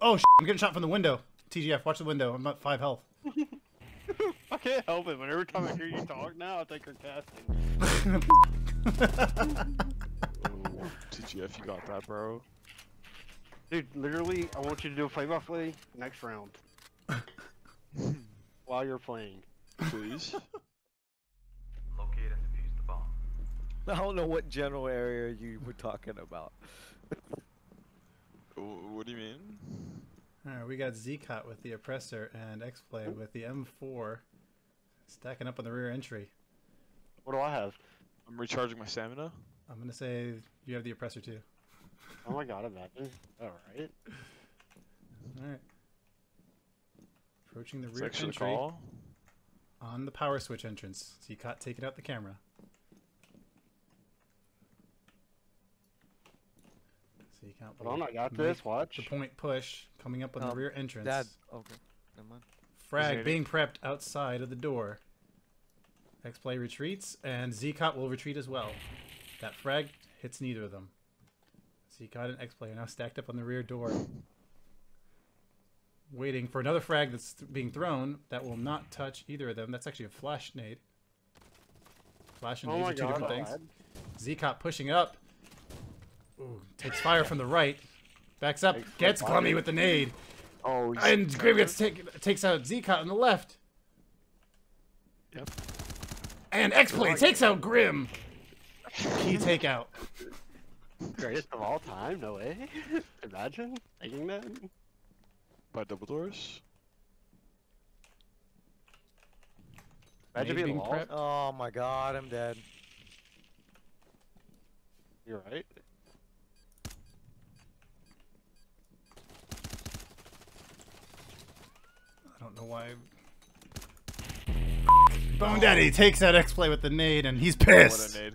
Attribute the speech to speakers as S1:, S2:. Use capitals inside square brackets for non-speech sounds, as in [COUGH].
S1: Oh, sh- I'm getting shot from the window. TGF, watch the window. I'm at five health. [LAUGHS]
S2: I can't help it, but every time I hear you talk now, I think you're casting. [LAUGHS]
S3: Ooh, TGF, you got that, bro.
S2: Dude, literally, I want you to do a play-by-play next round. [LAUGHS] While you're playing.
S3: Please.
S4: Locate and defuse the bomb.
S5: I don't know what general area you were talking about.
S3: Wh- what do you mean?
S1: Alright, we got Zcot with the Oppressor and X-Play with the M4 stacking up on the rear entry.
S2: What do I have?
S3: I'm recharging my stamina.
S1: I'm gonna say you have the Oppressor too.
S2: Oh my god, imagine. Alright.
S1: Alright. Approaching the rear entry
S3: call.
S1: on the power switch entrance. Zcot taking out the camera. Zcot
S2: Hold on,
S1: will
S2: I got
S1: make
S2: this, watch.
S1: The point push coming up on the
S5: Um,
S1: rear entrance.
S5: Dad. Okay. Never mind.
S1: Frag being prepped outside of the door. X-Play retreats, and Zcot will retreat as well. That frag hits neither of them. Zcot and X-Play are now stacked up on the rear door. Waiting for another frag that's th- being thrown that will not touch either of them. That's actually a flash nade. Flash and
S2: Oh
S1: nades are two
S2: god,
S1: different things.
S2: Dad.
S1: Zcot pushing up. Ooh, takes fire from the right. Backs up,
S2: Takes
S1: gets
S2: fire.
S1: Glummy with the nade.
S2: Oh,
S1: And
S2: son
S1: Grim gets take, takes out Zcot on the left.
S3: Yep.
S1: And X-Play takes out Grim. Key takeout.
S2: greatest of all time, no way. [LAUGHS] Imagine taking that.
S3: By double doors.
S2: Imagine being
S1: being prepped.
S5: Oh my god, I'm dead.
S2: You're right.
S1: I don't know why. Bone Daddy takes that X-Play with the nade, and he's pissed.
S3: what a nade.